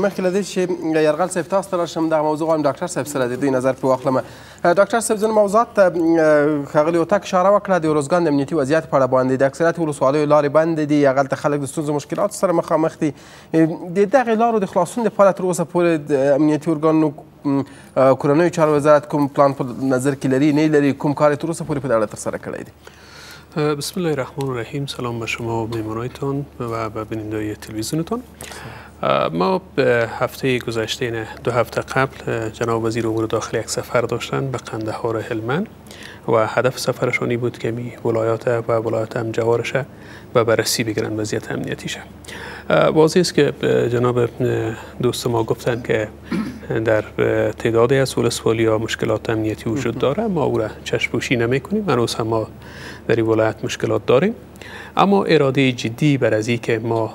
مخکې له دې چې یرغل صاحب تاسو ته راشم دغه موضوع غواړم ډاکټر صاحب سره د دوی نظر پرې واخلم ډاکټر صاحب ځینو موضوعات ته ښاغلي هوتک اشاره وکړه د ارزګان د امنیتي وضعیت په اړه باندې د اکثریت ولسوالیو لارې بندې دي هغلته خلک د ستونزو مشکلاتو سره مخامخ دي د دغې لارو د خلاصون لپاره تر اوسه پورې د امنیتي ارګانونو کورنیو چارو وزارت کوم پلان په نظر کې لري نه لري کوم کار تر اوسه پورې په اړه تر سره کړی دی بسم الله الرحمن الرحیم سلام به شما و میمونایتان و به بینندای تلویزیونتان ما هفته گذشته دو هفته قبل جناب وزیر امور داخلی یک سفر داشتند به قندهار هلمند و هدف سفرشانی بود که می ولایات و ولایات هم جوارش و بررسی بگیرن وضعیت امنیتیش واضح است که جناب دوست ما گفتن که در تعدادی از ولسوالی ها مشکلات امنیتی وجود داره ما او را چشم نمی کنیم هنوز هم ما در این ولایت مشکلات داریم اما اراده جدی بر از که ما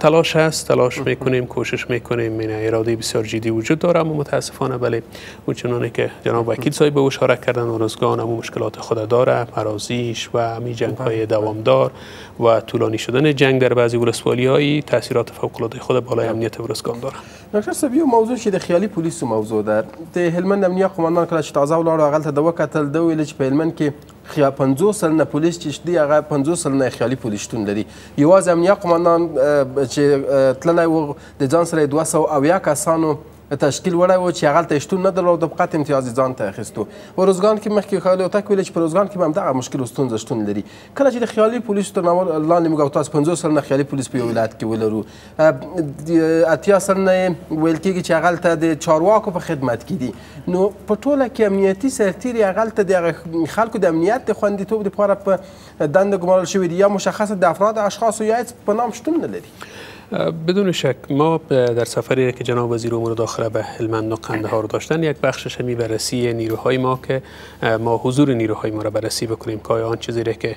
تلاش هست تلاش میکنیم کوشش میکنیم این اراده بسیار جدی وجود داره اما متاسفانه بله اون چنانی که جناب وکیل صاحب به اشاره کردن و رزگان اما مشکلات خود داره مرازیش و می جنگ های دوامدار و طولانی شدن جنگ در بعضی ولسوالی های تاثیرات فوق العاده خود بالای امنیت ورزگان داره دکتر صاحب یو موضوع چې د خیالي پولیسو موضوع ده د هلمند امنیه قوماندان کله چې تازه ولاړو هغه ته د وکتل د ویل چې په هلمند کې خیا پنځوس سلنه پولیس چې شدي هغه پنځوس سلنه یې خیالي پولیس شتون لري یوازې امنیه قوماندان چې تللی و د ځان سره یې دوه سوه اویا کسانو تشکیل وړی و چې هغلته یې شتون نه درلود او فقط امتیاز یې ځان ته اخیستو په روزګان کې مخکې ښاغلي هوتک ویلې چې په روزګان کې هم همدغه مشکل او ستونزه شتون لري کله چې د خیالي پولیسو تر نامه لاندې موږ او تاسو پنځوس سلنه خیالي پولیس په یو ولایت کې ولرو اتیا سلنه ویل کېږي چې هغلته د چارواکو په خدمت کې دي نو په ټوله کې امنیتي سرتیري هغلته د خلکو د امنیت د خوندیتوب لپاره په دنده ګمارل شوي دي یا مشخص د افراد اشخاصو یا هیڅ په نام شتون نه لري بدون شک ما در سفری که جناب وزیر امور داخله به هلمند و قندهار داشتن یک بخش شمی بررسی نیروهای ما که ما حضور نیروهای ما را بررسی بکنیم که آن چیزی که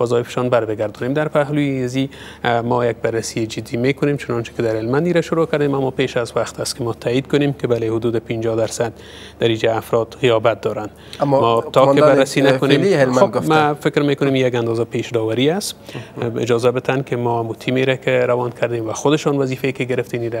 وظایفشان بربگردانیم در پهلوی ازی ما یک بررسی جدی میکنیم چنانچه که در هلمندی را شروع کردیم اما پیش از وقت است که ما تایید کنیم که بله حدود 50 درصد در اینجا افراد غیابت دارند اما ما تا که بررسی نکنیم خب ما فکر میکنیم یک اندازه پیش داوری است اجازه بتن که ما تیمی را که روان کردیم و خودشان وظیفه که گرفتین را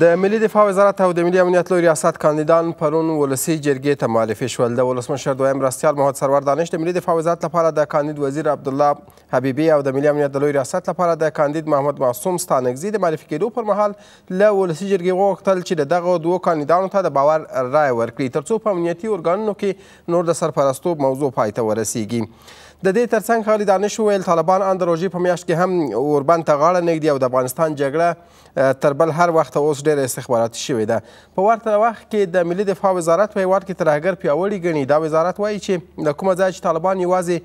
د ملي دفاع وزارت او د ملي امنیت لوی ریاست کاندیدان پرون ولسي جرګې ته معرفي شول. د ولسمشر دویم مرستیال محمد سرور دانش د ملي دفاع وزارت لپاره د کاندید وزیر عبدالله حبیبي او د ملي امنیت د لوی ریاست لپاره د کاندید محمد معصوم ستانکزي د معرفي کېدو پر مهال له ولسي جرګې وغوښتل چې د دغو دوو کاندیدانو ته د باور رایه ورکړي ترڅو په امنیتي ارګانونو کې نور د سرپرستوب موضوع پای ته ورسیږي. د دې ترڅنګ ښاغلي دانش وویل طالبان ان د روژې په میاشت کې هم اوربند ته غاړه نږدي او د افغانستان جګړه تر بل هر وخته اوس ډېره استخباراتي شوې ده. په ورته وخت کې د ملي دفاع وزارت په هېواد کې ترهګر پیاوړي ګڼي. دا وزارت وایي چې له کومه ځایه چې طالبان یوازې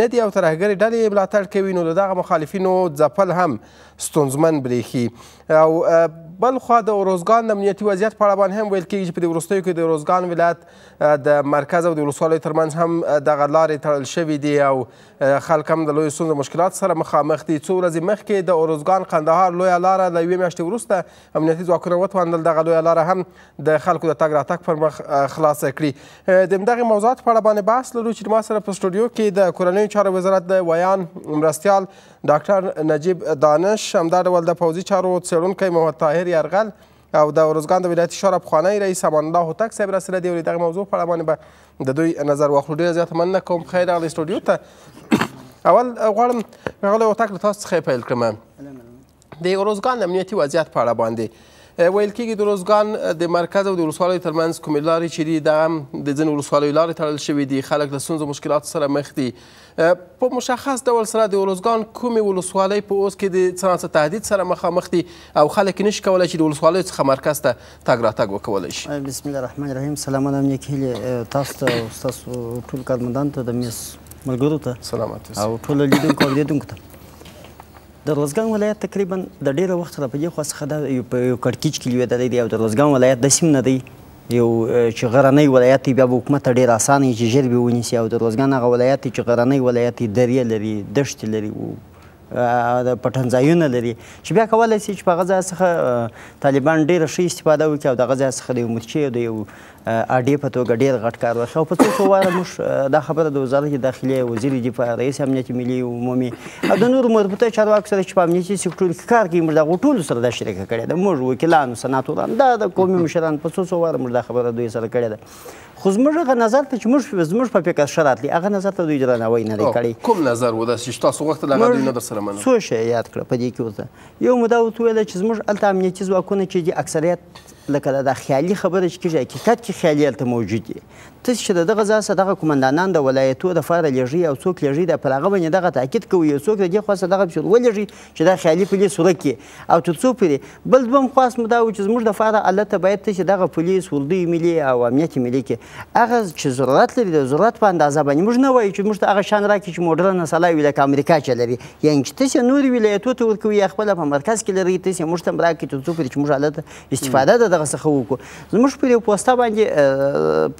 نه دي او ترهګرې ډلې یې ملاتړ کوي نو د دغه مخالفینو ځپل هم ستونزمن برېښي او بلخوا د اروزګان د امنیتي وضعیت په اړه باندې هم ویل کېږي چې په دې وروستیو کې د اروزګان ولایت د مرکز او د ولسوالیو ترمنځ هم دغه لارې تړل شوې دي او خلک هم د لویو ستونزو مشکلات سره مخامخ دي څو ورځې مخکې د اروزګان قندهار لویه لاره له یوې میاشتې وروسته امنیتي ځواکونه وتوانېدل دغه لویه لاره هم د خلکو د تګ راتګ پر مخ خلاصه کړي د همدغې موضوعاتو په اړه باندې بحث لرو چې ما سره په سټوډیو کې د کورنیو چارو وزارت د ویان مرستیال ډاکټر نجیب دانش همدا ډول د پوځي چارو څېړونکی محمد طاهر یرغل او د ارزګان د ولایتي شورا پخوانی رئیس امان الله هوتک صاحب راسره دی او دغه موضوع په اړه باندې به د دوی نظر واخلو ډېره زیاته مننه کوم پخیر راغلی سټوډیو ته اول غواړم ښاغلی هوتک له تاسو څخه پیل کړم د ارزګان امنیتي وضعیت په اړه باندې ویل کېږي د ارزګان د مرکز او د ولسوالیو ترمنځ کومې لارې چې دي دغه هم د ځینو ولسوالیو لارې تړل شوې دي خلک له ستونزو مشکلاتو سره مخ دي په مشخص ډول سره د ارزګان کومې ولسوالۍ په اوس کې د څه ناڅه تهدید سره مخامخ دي او خلک نشي کولای چې د ولسوالیو څخه مرکز ته تګ راتګ وکولی شي. بسم الله الرحمن الرحیم سلامونه او نیکې هیلې تاسو ته او ستاسو ټول کارمندانو ته د میس ملګرو ته سلامات او ټول لیدونکو او اورېدونکو ته د روزګان ولایت تقریبا د ډیره وخت را په دې خوا څخه دا په یو کړکیچ کې لویدلی دی او د روزګان ولایت داسې هم نه دی یو چې غرنۍ ولایت دی بیا به حکومت ته ډېر اسانه وي چې ژر به ونیسي او د روزګان هغه ولایت دی چې غرنۍ ولایت دی درې لري دښتې لري او د پټنځایونه لري چې بیا کولای شي چې په هغه ځای څخه طالبان ډېره ښه استفاده وکړي او د هغه ځای څخه د یو مورچې او د یو اډې په توګه ډېر غټ کار واخلي او په څو څو واره موږ دا خبره د وزارت داخلې وزیر دفاع رئیس امنیت ملي عمومي او د نورو مربوطه چارواکو سره چې په امنیتي سکټور کې کار کوي موږ د هغو ټولو سره دا شریکه کړې ده موږ وکیلانو سناتوران دا د قومي مشران په څو څو واره موږ دا خبره دوی سره کړې ده خو زموږ هغه نظر ته چې موږ زموږ په فکر ښه راتلی هغه نظر ته دوی درناوی نه دی کړی کوم نظر و داسې چې تاسو غوښتل هغه دوی نه درسره منل څو شی یاد کړه په دې کې ورته یو مو دا ورته ویل چې زموږ هلته امنیتي ځواکونه چې دي اکثریت لکه دا خیالي خبره چې کېږي حقیقت کې خیالي هلته موجود دي تاسو چې د دغه ځا څخه دغه قومندانان د ولايتو د فاره لېږي او څوک لېږي دا پر هغه باندې دغه تاکيد کوي يو څوک د دې خوا څخه دغه پسې ولېږي چې دا خيالي پوليس ورک کړي او تر څو پورې بل دوم خواست مو دا و چې زموږ د فاره الته بايد تاسو دغه پوليس اردوی ملي او امنيت ملي کې هغه چې ضرورت لري د ضرورت په اندازه باندې موږ نه وايو چې موږ ته هغه شان راکړي چې موډرن سلا وي لکه امريکا چې لري يعني چې تاسو نور ولايتو ته ورکوي يا خپله په مرکز کې لري تاسو موږ ته هم راکړي تر څو پورې چې موږ الته استفاده د دغه څخه وکړو زموږ پر یو پوسټه باندې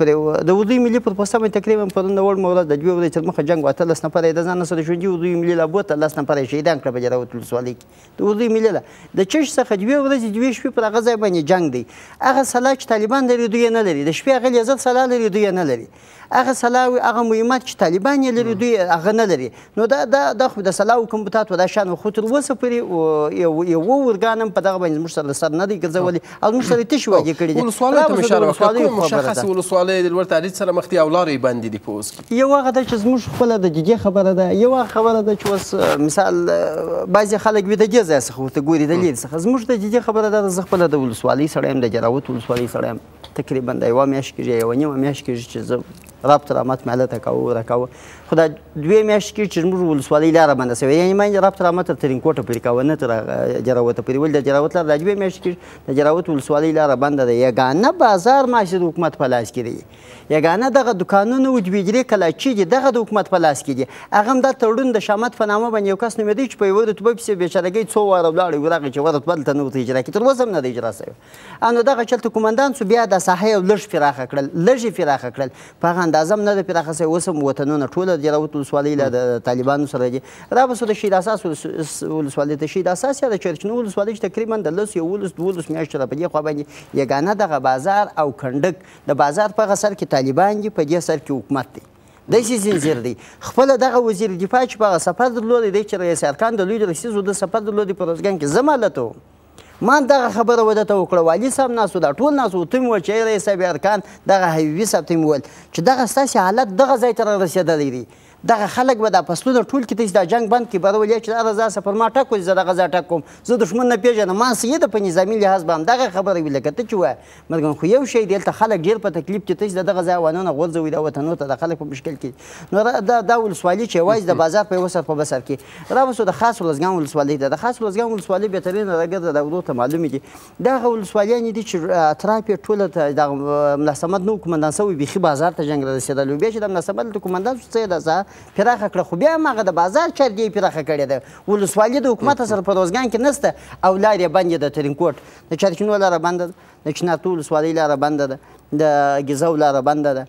پر د اردوی ملي پر پوسټه باندې تقریبا پرون د وړ مورز د دوی ورځې تر مخه جنگ واته لس نفر د ځان سره ژوندي اردوی ملي لا بوته لس نفر شهیدان کړه په جراوت ولسوالۍ کې د اردوی ملي لا د چش څخه دوی ورځې دوی شپې پر هغه ځای باندې جنگ دی هغه سلا چې طالبان لري دوی نه لري د شپې هغه لیزر سلا لري دوی نه لري هغه سلا وي هغه مهمات چې طالبان یې لري دوی هغه نه لري نو دا دا د خو د سلا او کمبوتات ودا شان خو تر اوسه پورې یو یو ورګان هم په دغه باندې موږ سره سر نه دی ګرځولي او موږ سره تش وایي کړی دي ولسوالۍ ته مشاره وکړه مشخص ولسوالۍ د لوړ تعریض سره مخ دي او لارې بندې دي په اوس کې یو هغه د چې موږ خپل د جدي خبره ده یو هغه خبره ده چې اوس مثال بعضي خلک وي د جزا څخه ورته ګوري د لید څخه زموږ د جدي خبره ده زه خپل د ولسوالۍ سره هم د جراوت ولسوالۍ سره هم تقریبا دا یوه میاشت کېږي یوه نیمه میاشت کېږي چې زه ربط رحمت معده ته کاوه را کاوه خو دا دوې میاشتې کېږي چې زموږ ولسوالۍ لاره بنده شوې یعنې ما ربط رحمت تر ترینکوټه پورې کاوه نه تر جراوته پورې ولې د جراوت لاره دا دوې میاشتې کېږي د جراوت ولسوالۍ لاره بنده ده یګانه بازار ماشي د حکومت په لاس کې دی یګانه دغه دکانونه و دوې درې کلاچې دي دغه د حکومت په لاس کې دي هغه هم دا تړون د شامت په نامه باندې یو کس نومېدی چې په یوه رتبه پسې بېچارګۍ څو واره ولاړی ورغی چې ورتبه دلته نه ورته اجرا کړي تر اوسه هم نه دی اجرا شوی او نو دغه چلته کومندان سو بیا دا ساحه یو لږ پراخه کړل لږ پراخه کړل په هغه اندازه نه د پراخه سي اوس هم وطنونه ټول د راوت ولسوالۍ له طالبانو سره دي را بسو د شهید اساس ولسوالۍ ته شهید اساس یا د چرچنو ولسوالۍ تقریبا د لس یو ولس دولس میاشتو را په دې خوا باندې یګانه دغه بازار او کنډک د بازار په غسر کې طالبان دي په دې سر کې حکومت دی داسې زنځیر دی خپل دغه وزیر دفاع چې په سفر درلود دی چې رئیس ارکان د لوی رئیس د سفر درلود په روزګان کې زمالته ما دغه خبره وده ته وکړه والي صاحب ناسو دا ټول ناسو ته مو چې رئیس صاحب ارکان دغه حبیبي صاحب ته وویل چې دغه ستاسو حالت دغه ځای ته رسېدلی دی دغه خلک به دا فصلونه ټول کې دا جنگ بند کې برول چې دا رضا سفر ما ټک وځي دغه ځای ټک کوم زه دښمن نه پیژنم ما سید په نظامی لحاظ به هم دغه خبره وی لکه ته چې وای مرګن خو یو شی دلته خلک ډیر په تکلیف کې تش دغه ځای وانونه غورځوي دا وطنو ته د خلک په مشکل کې نو دا دا ولسوالي چې وایي د بازار په وسر په بسر کې را وسو د خاص ولسګان ولسوالي ده د خاص ولسګان ولسوالي به ترین راګر د ورو ته معلوم دي دا غو ولسوالي نه دي چې اطراف ټوله ته د ملاسمت نو کومندان سوي بيخي بازار ته جنگ رسیدل بیا چې د ملاسمت د کومندان څه ده ځه پراخه کړ خو بیا ماغه د بازار چر دی پراخه کړی ده ولسوالي د حکومت سره په روزګان کې نسته او لارې باندې د ترینکوټ د چرچینو لاره بنده ده د چنارتو ولسوالۍ لاره بنده ده د ګیزو لاره بنده ده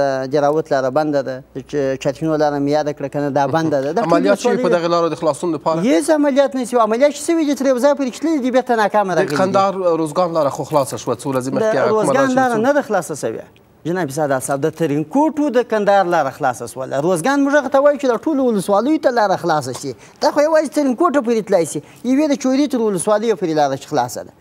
د جراوت لاره بنده ده چرچینو لاره مې یاده کړه کنه دا بنده ده عملیات شوي په دغه لارو د خلاصون لپاره هیڅ عملیات نه شوي عملیات چې شوي دي ترې یو ځای پورې چې تللي دي بېرته ناکامه راغلي د قندهار روزګان لاره خو خلاصه شوه څو ورځې مخکې روزګان لاره نه ده خلاصه شوې جناب سادات صاحب د ترینکوټو د کندهار لاره خلاصه سوله روزګان موږ هغه ته وایو چې د ټولو ولسوالیو ته لاره خلاصه شي دا خو یوازې ترینکوټه پورې تلای شي یوې د چوري تر ولسوالیو پورې لاره چې خلاصه ده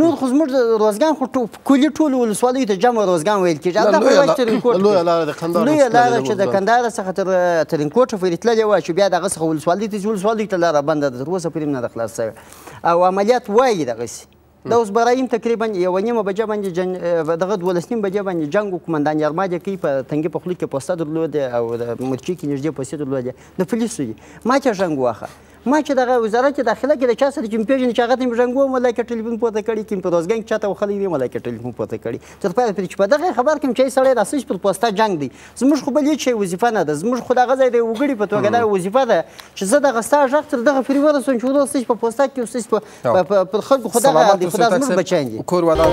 نور خو زموږ د روزګان خو کلي ټولو ولسوالیو ته جمع روزګان ویل کېږي دا خو یوازې ترینکوټ لویه لاره د کندهار لویه لاره چې د کندهار څخه تر ترینکوټه پورې تللې وه چې بیا د هغه څخه ولسوالۍ ته چې ولسوالۍ ته لاره بنده ده تر اوسه پورې نه ده خلاصه شوې او عملیات وایي دغسې د اوس برایم تقریبا یو نیمه بجه باندې جنگ دغه دولس نیم بجه باندې جنگ کومندان یارما د کی په تنګي په خلو کې پوسټه درلود او د مرچی کې نږدې پوسټه درلود د پولیسو دي ما چې جنگ واخه ما چې دغه وزارت داخله کې د چا سره چې پیژنې چې هغه ته جنگ وو مله کې ټلیفون پورته کړي کې په روزګنګ چاته وخلې وی مله کې ټلیفون پورته کړي تر پای پرې چې په دغه خبر کوم چې سړی داسې پر پوسټه جنگ دی زموږ خو بل هیڅ وظیفه نه ده زموږ خو دغه ځای دی وګړي په توګه دا وظیفه ده چې زه دغه ستا ژغ تر دغه فری ورسوم چې ورسې په پوسټه کې اوسې پر خلکو خو دغه حال دی خو دا زموږ بچیان دي کور ودان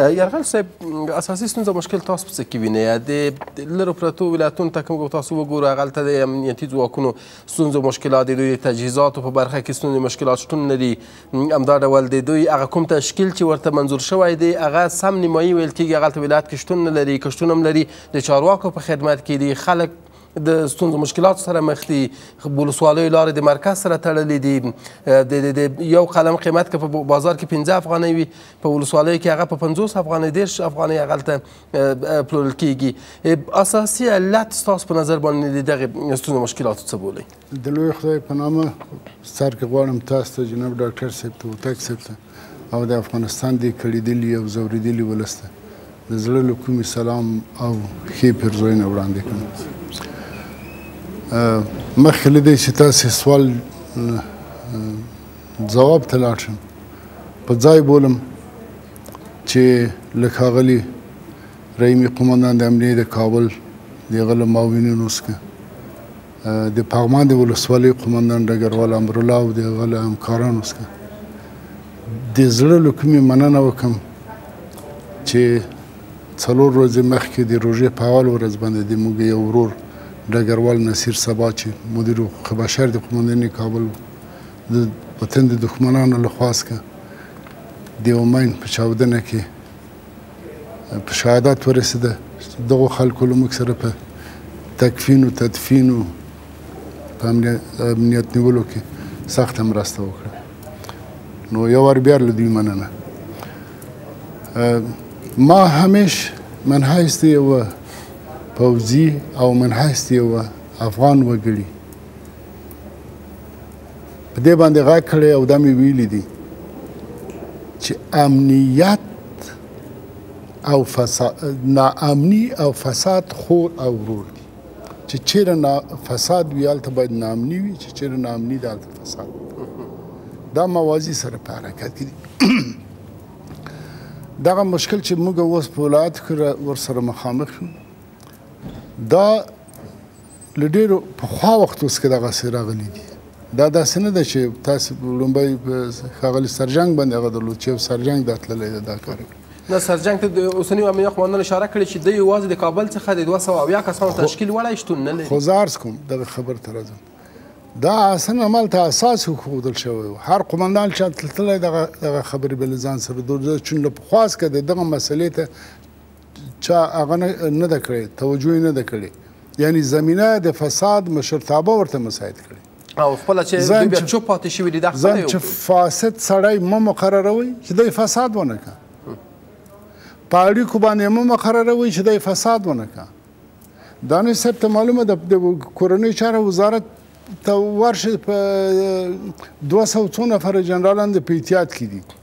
یرغل صاحب اساسي ستونزه مشکل تاسو په څه کې وینئ د لرو پرتو ولایتونو ته کوم تاسو وګورو هغلته د امنیتي ځواکونو ستونزې مشکلات دي دوی د تجهیزاتو په برخه کې ستونزې مشکلات شتون لري همدا ډول د دوی هغه کوم تشکیل چې ورته منظور شوی دی هغه سم نیمایي ویل کېږي هغه هلته ولایت کې شتون نه لري که شتون هم لري د چارواکو په خدمت کې دي خلک د ستونزو مشکلاتو سره مخ دي ولسوالیو لارې د مرکز سره تړلې دي د د یو قلم قیمت که په بازار کې 15 افغانۍ وي په ولسوالیو کې هغه په 50 افغانۍ 10 افغانۍ هغلته پلورل کیږي اساسي علت ستاسو په نظر باندې دغه ستونزو مشکلاتو څه بولئ د لوی خدای په نامه سر کې غواړم تاسو ته جناب ډاکټر صاحب ته وتک صاحب ته او د افغانستان د کړیدلی او زوریدلی ولسته د زړه له کومې سلام او ښې پیرزوینه وړاندې کوم مخکې له دې چې تاسو سوال ځواب ته لاړ شم په ځای بولم چې له ښاغلي رحیمي قومندان د امنیې د کابل د هغه له معاونینو څخه د پغمان د ولسوالۍ قومندان ډګروال امرالله او د هغه له همکارانو څخه د زړه له کومې مننه وکم چې څلور ورځې مخکې د روژې په اول ورځ باندې د موږ یو ورور ډګروال نصیر سبا چې مدیر حقوق بشر د قومندنۍ کابل د وطن د دښمنانو لخوا څخه د اومین په چاودنه کې په شهادت ورسېده دغو خلکو له موږ سره په تکفین و تدفین و په امنیت نیولو کې سخته مرسته وکړه نو یو وار بیا له دوی مننه ما همیش من هست یو پوځي او من هست یو افغان وګړي په دې باندې غږ کړی او دا مې ویلي دي چې امنیت او فساد ناامني او فساد خور او ورور دي چې چیرې نا فساد وي هلته باید ناامني وي چې چیرې ناامني ده هلته فساد دا موازي سره په حرکت کې دي دغه مشکل چې موږ اوس په ولایت کې ورسره مخامخ یو دا له ډېرو پخوا وختو څخه دغسې راغلي دي دا داسې نه ده چې تاسو لومبای خاغلی سرجنګ باندې هغه درلود چې سرجنګ د تللی ده دا کار نه سرجنګ ته د اوسنی امنیه قوماندان اشاره کړې چې د یوازې د کابل څخه د 200 کسانو تشکیل وړای شتون نه لري خو زارس کوم دغه خبر تر راځم دا اصلا عمل ته اساس خودل شوی هر قوماندان چې تللی دغه خبرې بل ځان سره د چون له پخواس کې دغه مسلې ته چا هغه نه ده کړې توجه یې نه ده کړې یعنی زمینه د فساد مشرتابه ورته مساعد کړي او خپل چې دوی بیا چوپ پاتې شوي دي دا خپل یو چې فاسد سړی مو مقرروي چې دوی فساد ونه کړي په اړیکو باندې مو مقرروي چې دوی فساد ونه کړي دانش صاحب ته معلومه ده د کورنۍ چارو وزارت ته ورشه په 200 څو نفر جنرالان د پیتیات کې دي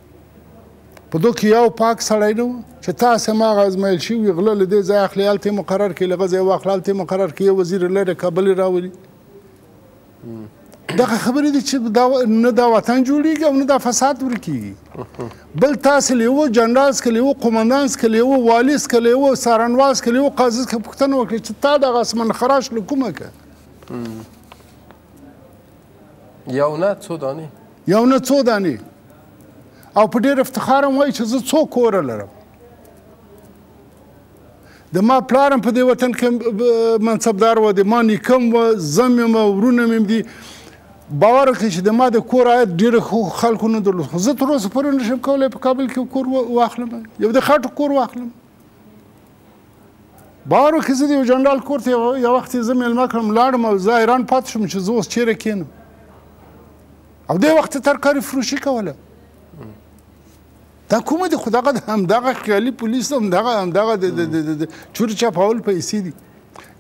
په دو کې یو پاک سړی نه و چې تاسې ما هغه ازمایل شوي غله له دې ځایه اخلي هلته یې مقرر کړي له هغه ځایه واخله هلته یې مقرر کړي یو وزیر یې لرې کابل یې راولي دغه خبرې دي چې دا نه دا وطن جوړیږي او نه دا فساد ورکیږي بل تاسو له یو جنرال څخه له یو قومندان څخه له یو والي څخه له یو سارنوال څخه له یو قاضي څخه پوښتنه وکړئ چې تا دغه اسمن خراش له کومه که یو نه څو دانې یو نه څو دانې او په ډېر افتخار هم وایي چې زه څو کوره لرم د ما پلار هم په دې وطن کې منصبدار و د ما نیکم و زم یم ورونه مې دي باور وکړئ چې د ما د کور عاید ډېر خلکو نه درلود خو زه تر اوسه پورې نشم کولی په کابل کې کور واخلم یو د خټو کور واخلم باور وکړه زه د یو جنرال کور ته یو وخت زه میلمه کړم لاړم او زه حیران پاتې شوم چې زه اوس چیرې کینم او دې وخت ترکاري فروشي کوله دا کومه دي خو دغه همدغه خیالي پولیس همدغه همدغه د چور چپاول پیسې دي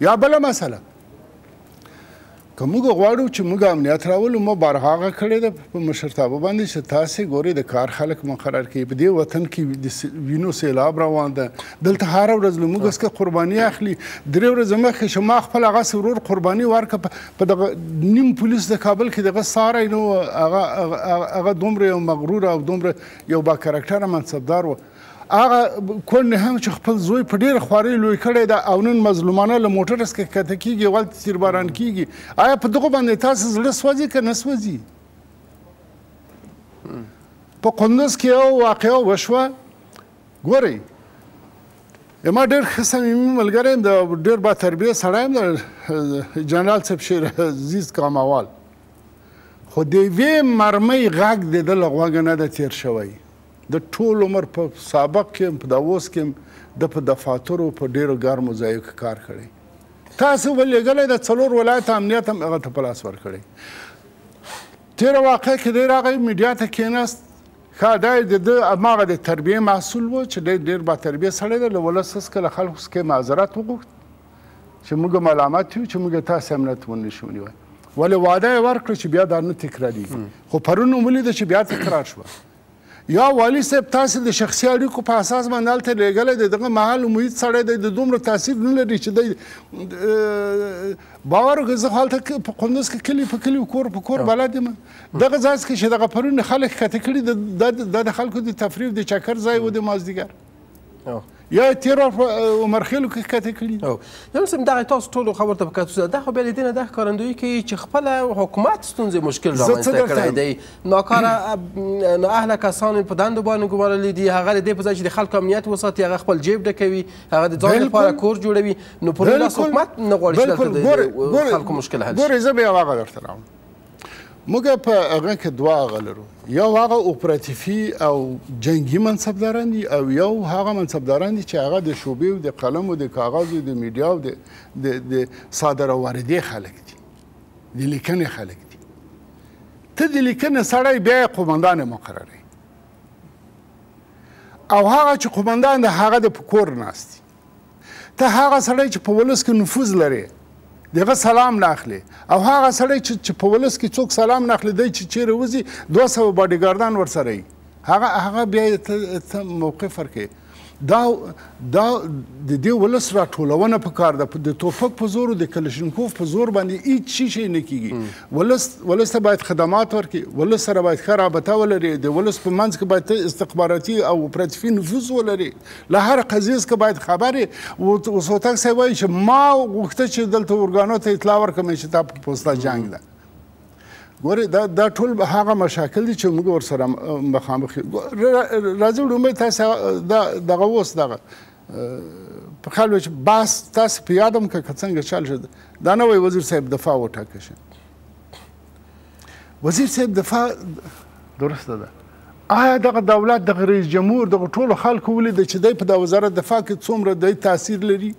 یا بله مسله که موږ غواړو چې موږ امنیت راولو مو بارغاغه کړې ده په مشرتابه باندې چې تاسې ګورې د کار خلک مقرر کړي په دې وطن کې د وینو سیلاب روان ده دلته هر ورځ له موږ څخه قرباني اخلي درې ورځې مخکې چې ما خپل هغه سرور قرباني ورکړه په دغه نیم پولیس د کابل کې دغه ساره نو هغه هغه دومره یو مغرور او دومره یو با کاراکټره منصبدار و هغه کونډې هم چې خپل زوی په ډېره خوارۍ لوی کړی ده او نن مظلومانه له موټره څخه ښکته کېږي او هلته تیرباران کېږي، ایا په دغو باندې تاسو زړه سوځي که نه سوځي؟ په قندوز کې یوه واقعه وشوه، ګورئ ما ډېر ښه صمیمي ملګری یم، د ډېر با تربیه سړی یم، د جنرال صاحب شیر عزیز کاموال، خو د یوې مرمۍ غږ د ده له غوږه نه ده تېر شوی، د ټول عمر په سابق کې هم په دا اوس کې هم ده په دفاترو په ډېرو ګرمو ځایو کې کار کړی. تاسو به لېږلی د څلور ولایته امنیت هم هغه ته په لاس ورکړی. تېره واقعه کې دی راغی میډیا ته کېناست ښه دا یې د ده هماغه د تربیې محصول و چې دی ډېر با تربیې سړی دی له ولس څخه له خلکو څخه یې معذرت وغوښت چې موږ ملامت یو چې موږ تاسې امنیت ونه شو ونیوی ولې وعده یې ورکړه چې بیا دا نه تکراریږي خو پرون هم ولیده چې بیا تکرار شوه یا والي صاحب تاسې د شخصي اړیکو په اساس باندې هلته لېږلی دی دغه مهال محیط سړی دی د دومره تاثیر نه لري چې دی باور وکړئ زه خو هلته په قندوز کې کلي په کلي کور په کور بلد یم دغه ځای کې چې دغه پرون خلک ښکته کړي دا د خلکو د تفریح د چکر ځای و د مازدیګر یا تیر وخت عمر خېلو کې کته کړی او نن سم دغه تاسو ټول خبر ته پکاتو دا خو بل دینه د ښکارندوی کوي چې خپل حکومت ستونزې مشکل رامنځته کړی دی ناکاره نه اهل کسان په دند باندې ګمارلې دي هغه د دې په ځای چې د خلکو امنیت وساتي هغه خپل جیب ډکوي هغه د ځان لپاره کور جوړوي نو په لاس حکومت نه غواړي چې خلکو مشکل حل شي ګورې زه به هغه درته راوړم موږ په هغه کې دوه هغه لرو یو هغه اپراتیفي او جنگي منصبداران دي او یو هغه منصبداران دي چې هغه د شوبې او د قلم او د کاغذ او د میډیا او د د صادر او واردې خلک دي د لیکنې خلک دي ته د لیکنې سړی بیا قومندان مقررې او هغه چې قومندان د هغه د پکور ناست ته هغه سړی چې په ولس کې نفوذ لرې دغه سلام نه اخلي او هغه سړی چې چې په ولس کې څوک سلام نه اخلي دی چې چیرې وځي 200 باډیګاردان ورسره وي هغه هغه بیا ته موقف ورکړي دا دا د دې ولس راټولونه په کار ده د توفک په زور د کلشنکوف په زور باندې هیڅ شي شي نه کیږي ولس ولس ته باید خدمات ورکړي ولس سره باید ښه رابطه ولري د ولس په منځ کې باید استخباراتي او اپراتیفي نفوذ ولري له هر قضیې څخه باید خبر یې اوس هوتک صاحب وایي چې ما غوښته چې دلته اورګانو ته اطلاع ورکړم چې دا په پوسته جنګ ده ګورې دا دا ټول هغه مشاکل دي چې موږ ورسره مخامخ راځي لومړی تاسو دا دغه اوس دغه په خیال چې باس تاسو په یادم که څنګه چل شد دا نوې وزیر صاحب دفاع وټاکه شي وزیر صاحب دفاع درسته ده آیا دغه دولت د رئیس جمهور دغه ټولو خلکو ولید چې دی په د وزارت دفاع کې څومره د تاثیر لري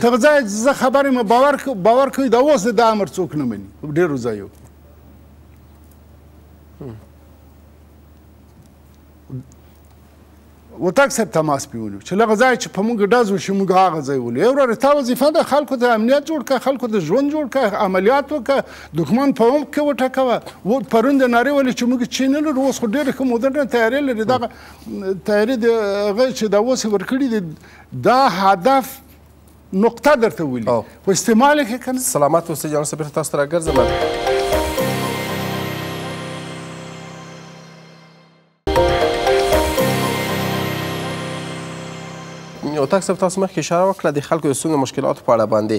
تر ځای زه خبرې مې باور باور کوي دا اوس د امر څوک نه مني ډېرو ځایو هوتک صاحب تماس پې ونیو چې له هغه ځایه چې په موږ ډز وشي موږ هغه ځای ولو ای وروره تا وظیفه ده خلکو ته امنیت جوړ کړه خلکو ته ژوند جوړ کړه عملیات وکړه دښمن په عمق کې وټکوه و پرون د نارې ولې چې موږ چی نه لرو اوس خو ډېره ښه مدرنه تیارې لري دغه تیارې د هغه چې دا اوس ورکړي دي دا هدف نقطه درته ولي خو استعمال یې کنه سلامات اوسئ جان صاحب تاسو ته راګرځم اتاق صاحب تاسو مخکې اشاره وکړه د خلکو د ستونزو مشکلاتو په اړه باندې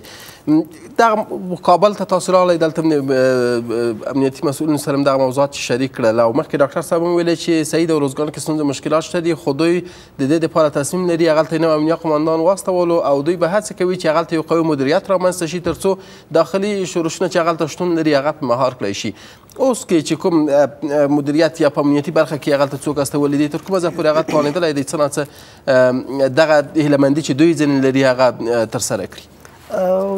دغه کابل ته تاسو راغلی دلته امنیتي مسؤلینو سره دغه موضوعات شریک کړل او مخکې ډاکټر صاحب هم ویلې چې سعید او روزګان کې ستونزې مشکلات شته دي خو دوی د دې لپاره تصمیم لري هغلته نو امنیه قوماندان واستولو او دوی به هڅه کوي چې هغلته یو قوي مدیریت رامنځته شي ترڅو داخلي شورشونه چې هغلته شتون لري هغه مهار کړی شي اوس کې چې کوم مدیریت یا په امنیتي برخه کې هغلته څوک استولي دي تر کومه ځایه پورې هغه توانېدلی دی څه ناڅه دغه هیلهمندي چې دوی ځینې لري هغه ترسره کړي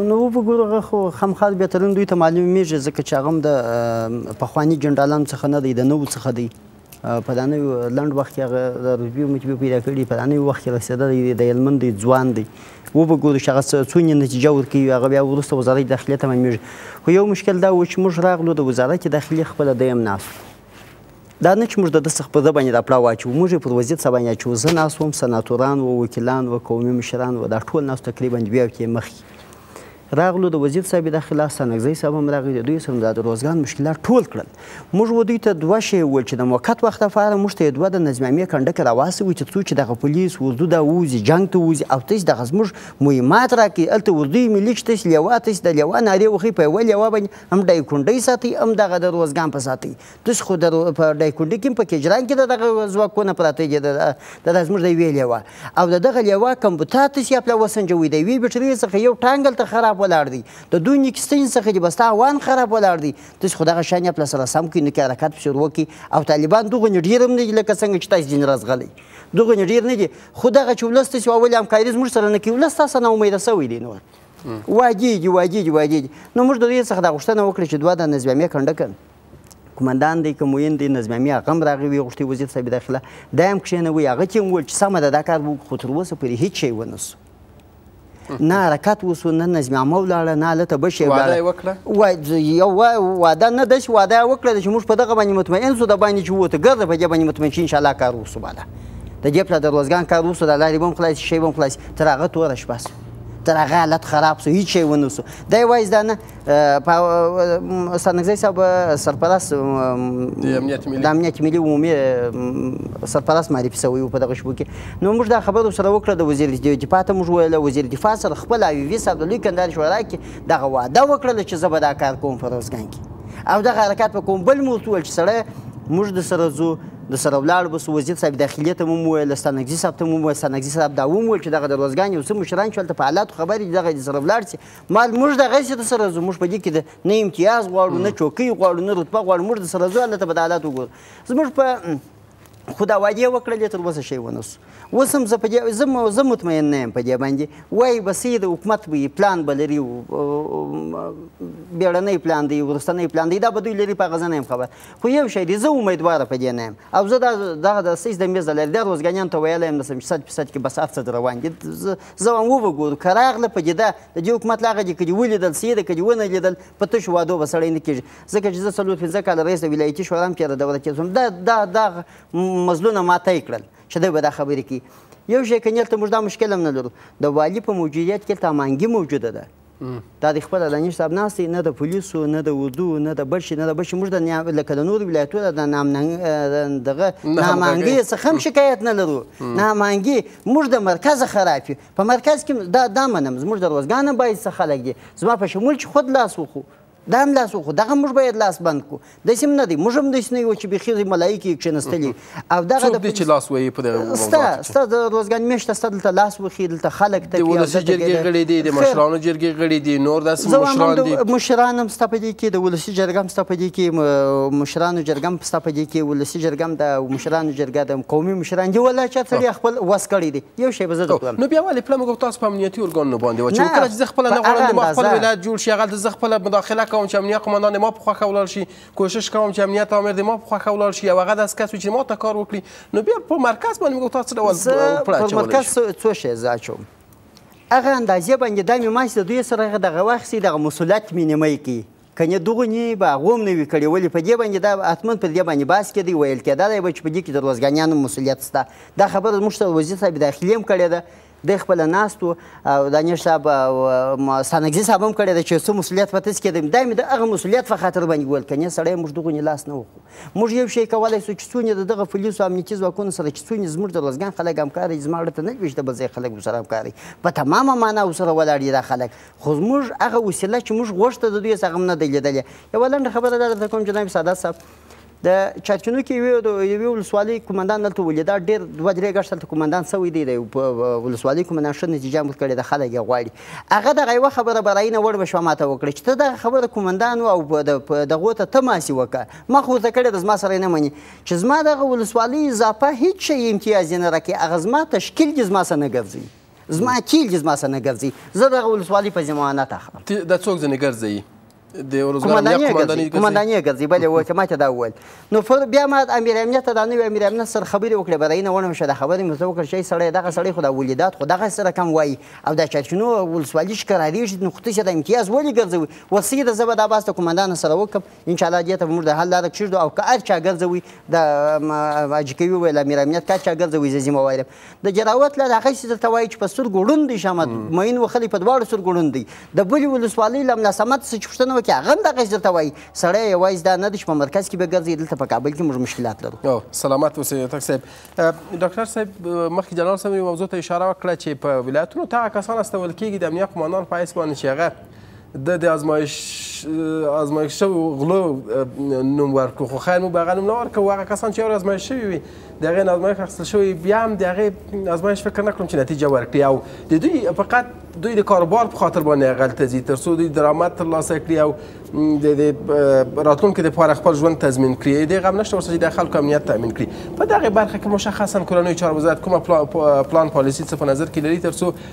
نو وګورو هغه خو خامخا بیا ترن دوی ته معلومیږي ځکه چې هغه هم د پخواني جنرالانو څخه نه دی د نوو څخه دی په دا نوي لنډ وخت کې هغه د رتبې مجبې پیدا کړي په دا نوي وخت کې رسېدلی دی د هلمند دی ځوان دی وبه ګورو چې هغه څه څونې نتیجه ورکوي هغه بیا وروسته وزارت داخلې تمامېږي خو یو مشکل دا و چې موږ راغلو د وزارت داخلې خپله دی هم ناست دا نه چې موږ د ده څخه په ده باندې دا پړه واچوو موږ یې پر وزیر صاحب باندې اچوو زه ناست وم سناتوران و وکیلان و قومي مشران و دا ټول ناست تقریبا دوې هفتې مخکې راغلو د وزیر صاحب داخله ستانکزی صاحب هم راغی د دوی سره مو دا د روزګان مشکلات ټول کړل موږ و دوی ته دوه شی وویل چې د موقت وخت لپاره موږ ته یې دوه د نظمیامې کنډکه راواستوی تر څو چې دغه پولیس اردو دا ووځي جنګ ته ووځي او تاسې دغه زموږ مهمات راکړئ هلته اردوی ملي چې تاسې لیوا تاسې د لیوا نارې وهئ په یوه لیوا باندې هم دایکونډی ساتئ هم دغه د روزګان په ساتئ داسې خو د په ډایکونډي کې هم په کجران کې د دغه ځواکونه پراته دي د دا زموږ د یوې لیوا او د دغه لیوا کمبوتار ته چې اپلا وسنجوي د یوې بیټرۍ څخه یو ټانګ هلته خراب ولاړ دی د دوی نیکستین څخه چې بستا وان خراب ولاړ دی داسې خو دغه شان اپلا سره سم کوي نو کې حرکت پسې وروکي او طالبان دوغونې ډېر هم نه دي لکه څنګه چې تاسو ځینې راز غلی دوغونې ډېر نه دي خو دغه چې ولس ته چې اول همکاري زموږ سره نه کوي ولس تاسو نه امیده سوی دی نور واجې دي واجې دي واجې دي نو موږ د دوی څخه دا غوښتنه وکړه چې دوه د نظامیه کنډه کړي قومندان دی که موین دی نظمیامي هغه هم راغی ویې غوښتي وزیر صاحب داخله دا هم کښېنوي هغه کې هم وویل چې سمه ده دا کار به وکړو خو تر اوسه پورې هیڅ شی ونه سو نه حرکت وسو نه نظم عامه ولاړه نه هلته بشې ولاړه یو واده نه داسې واده وکړه چې موږ په دغه باندې مطمئن سو د باندې چې ووته ګرځه په دې باندې مطمئن شي انشاءالله کار وسو بالا د دې پله د روزګان کار وسو د لارې به هم خلاص شي به هم خلاص تر هغه توره شپه سو تر هغه حالت خراب سو هیڅ شی ونه سو دی وایي دا نه ستانکزی صاحب سرپرست د امنیت ملي د امنیت ملي عمومي سرپرست معرفي شوی په دغه شپو کې نو موږ دا خبره سره وکړه د وزیر دفاع ته موږ ویل وزیر دفاع سره خپل او وی صاحب د لوی کندهار شورا کې دغه وعده وکړه چې زه به دا کار کوم په روزګان کې او دغه حرکت به کوم بل مو ویل چې سړی موږ د سره ځو د سره ولاړ بس وزیر صاحب داخلي ته مو ویل ستانکزي صاحب ته مو ویل ستانکزي صاحب دا ومول چې دغه د روزګان یو څه مشران چې هلته په حالاتو خبرې دغه د سره ولاړ سي مال موږ دغه سره سره ځو موږ په دې کې د نه امتیاز غواړو نه چوکۍ غواړو نه رتبه غواړو موږ د سره ځو هلته به د حالات وګورو زموږ په خو دا وعدې وکړلې تر اوسه شی ونه سو اوس هم زه په دې زه زه مطمئن نه یم په دې باندې وایي به سي د حکومت به پلان به لري بیړنی پلان دی وروستنی پلان دی دا به دوی لري په هغه زه نه یم خبر خو یو شی دی زه امیدواره په دې نه یم او زه دا دغه د سیس د میز له لري دا روزګانیان ته ویلی یم نه سم چې صد په صد کې بس هر څه روان دي زه هم وبه ګورو که راغله په جده د دې حکومت لاغه دي که دې ولیدل څه ده که دې ونه لیدل په تشو وعدو به سړی نه کېږي ځکه چې زه څلور پنځه کاله رئیس د ولایتي شورا هم تېره دوره تېر شوم دا دا دا مزلونه ما طی کړل چې دی به دا خبرې کوي یو شی که نیلته موږ دا مشکل هم نه لرو د والي په موجودیت کې تامانګي موجوده ده دا د خپل علني شتاب ناستې نه د پولیسو نه د اردو نه د بشي نه د بشي موږ د نیا... لکه د نورو ولایتونو د نامننګ دغه نامانګي څخه هم شکایت نه لرو نامانګي موږ د مرکز خراب یو په مرکز کې دا دا منم زموږ د روزګان باید څه خلک دي زما په شمول چې خود لاس وخو دا هم لاس خو دغه موږ باید لاس بند کو د سیم نه دی موږ هم د سینې یو چې بخیر ملایکی کښینستلی او دغه د چې لاس وې په دغه ستا ستا د روزګان میشته ستا دلته لاس وخی دلته خلک ته پیاده د جرګې غړي دي د مشرانو جرګې غړي دي نور داس مشران دي مشران هم ستا په دې کې د ولسی جرګه هم ستا په دې کې مشرانو جرګه هم ستا په دې کې ولسی جرګه هم د مشرانو جرګه د قومي مشران دی ولا چې سړي خپل وس کړی دي یو شی به زه درته نو بیا ولې پړه موږ تاسو په امنیتي ارګانونو باندې وه چې کله چې زه خپله نه غواړم د ما خپل ولایت جوړ شي هغلته زه خپله مداخله کوم چې امنیه قماندان د ما په خوښه ولاړ شي کوشش کوم چې امنیت آمر د ما په خوښه ولاړ شي او هغه داسې کس وي چې ما ته کار وکړي نو بیا په مرکز باندې موږ تاسو څه ډول پړه اچولی شو مرکز څو شی زه اچوم هغه اندازې باندې دا مې ماسې د دوی سره دغه واخیستي دغه مسؤلیت مې نیمی کړي کنې دغو نې به هغو هم نه وي کړې ولې په دې باندې دا حتما پر دې باندې بحث کېدی ویل کېدلای به چې په دې کې د روزګانیانو هم مسولیت شته دا خبره موږ سره وزیر صاحب داخلي هم کړې ده دی خپله ناست و او دانش صاحب او ستانکزي صاحب هم کړې ده چې څه مسولیت په تاسو کې دی دا مې د هغه مسولیت په خاطر باندې ویل کنې سړی موږ دغونې لاس نه وخو موږ یو شی کولی سو چې څونې د دغه پولیسو امنیتي ځواکونو سره چې څونې زموږ د روزګان خلک همکار دي زما اړه ته نه لوېږي د بل ځای خلک ورسره همکار دي په تمامه معنا ورسره ولاړ دي دا خلک خو زموږ هغه وسیله چې موږ غوښته د دوی هېڅ هغه هم نه دی لیدلی. یوه لنډه خبره دا درته کوم جناب سادات صاحب، د چارچینو کې یوې د یوې ولسوالۍ قومندان دلته ولیده، ډېر دوه درې ګښته هلته قومندان شوی دی، د ولسوالۍ قومندان ښه نتیجه هم ورکړې ده، خلک یې غواړي. هغه دغه یوه خبره برایي نه وړ به شوه ماته وکړه چې ته دغه خبره قومندانو او د دغو ته تم هسې وکړه، ما خو ورته کړې ده زما سره یې نه مني چې زما دغه ولسوالۍ اضافه هېڅ شی امتیاز یې نه راکوي، هغه زما تشکیل دې زما څخه نه ګرځوي. زما کیږي زما سره نه ګرځي زه دغه ولسوالي په ضمانت اخلم دا څوک ځنې ګرځي د قومنداني ګرځي بلې و چې ما ته دا وویل نو بیا ما امیر امنیت ته دا نوی امیر امنیت سره خبرې وکړې برای نه ونم شه دا خبرې مې زه وکړ چې سړی دغه سړی خو دا ولیدات خو دغه سره کم وایي او دا چرچنو ولسوالي چې قرارېږي نو خو ته چې دا امتیاز ولې ګرځوي وسیده زه به دا باس د قومندان سره وکړم ان شاءالله دې ته به موږ د حل لاره کښېږدو او که هر چا ګرځوي د حاجي کوي ویل امیر امنیت که هر چا ګرځوي زه ذمه واریم د جراوت لاره هغه چې درته وایي چې په سترګو ړوند دی شمد معین وخلی په دواړو سترګو ړوند دی د بلې ولسوالۍ له ملا صمد څخه چې پوښتنه وکړي هغه هم دغسې درته وایي سړی یوازې دا نه دی چې په مرکز کې به ګرځي دلته په کابل کې موږ مشکلات لرو سلامت اوسئ تک صاحب ډاکټر صاحب مخکې جنرال صاحب موضوع ته اشاره وکړه چې په ولایتونو ته هغه کسان استول کېږي د امنیه قوماندان په حیث باندې چې هغه ده د آزمایش آزمایش شوی غلو نوم ورکړو خو خیر موږ به هغه نوم نه ورکوو هغه کسان چې یو آزمایش شوي وي د هغې نه آزمایش اخیستل شوی بیا هم د هغې آزمایش فکر نه کړم چې نتیجه ورکړي او د دوی فقط دوی د کاروبار په خاطر باندې هغلته ځي تر څو دوی درآمد ترلاسه کړي او د د راتلونکي لپاره خپل ژوند تضمین کړي دې غم نشته ورسره چې د خلکو امنیت تامین کړي په دغه برخه کې مشخصا کورنیو چارو وزارت کومه پلان پالیسي څه په نظر کې لري تر څو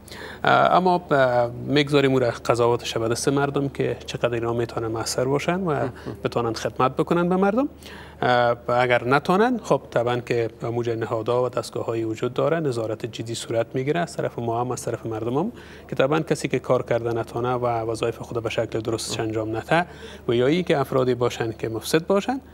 اما میگذاریم او را قضاوت شود سه مردم که چقدر اینا میتونن محصر باشن و بتوانند خدمت بکنن به مردم اگر نتونن خب طبعا که موجه نهادها و دستگاه های وجود داره نظارت جدی صورت میگیره از طرف ما هم از طرف مردم هم که طبعا کسی که کار کرده نتونه و وظایف خود به شکل درست انجام نته و یا ای که افرادی باشند که مفسد باشند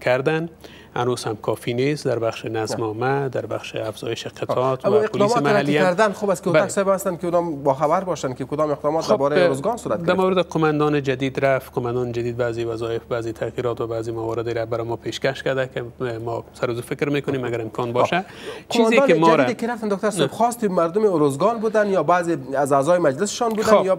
کردن هنوز هم کافی نیست در بخش نظمنامه در بخش افزایش قطعات و پلیس محلی کردن خوب است که بله. صاحب هستند که کدام با خبر باشند که کدام اقدامات خب باره روزگان صورت گرفت در مورد قماندان جدید رفت قماندان جدید بعضی وظایف بعضی تغییرات و بعضی موارد را برای ما پیشکش کرده که ما سر و فکر میکنیم اگر امکان باشه چیزی که ما را که رفتن دکتر صاحب خواست مردم روزگان بودن یا بعضی از اعضای مجلسشان بودن خب. یا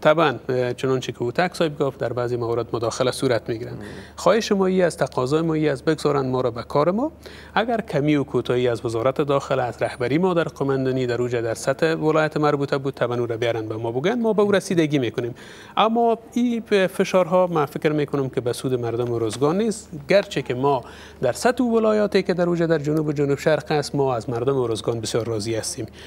طبعا چنانچه که اوتک صاحب گفت در بعضی موارد مداخله صورت میگیرند خواهش ما ای است تقاضای ما ای است بگذارند ما را به کار ما اگر کمی و کوتاهی از وزارت داخله از رهبری ما در قومندانی در اوجه در سطح ولایت مربوطه بود طبعا او را بیارند به ما بگویند ما به او رسیدگی میکنیم اما این فشارها من فکر میکنم که به سود مردم و روزگار نیست گرچه که ما در سطح ولایاتی که در اوجه در جنوب و جنوب شرق است ما از مردم و روزگان بسیار راضی هستیم